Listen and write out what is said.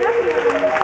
Obrigada.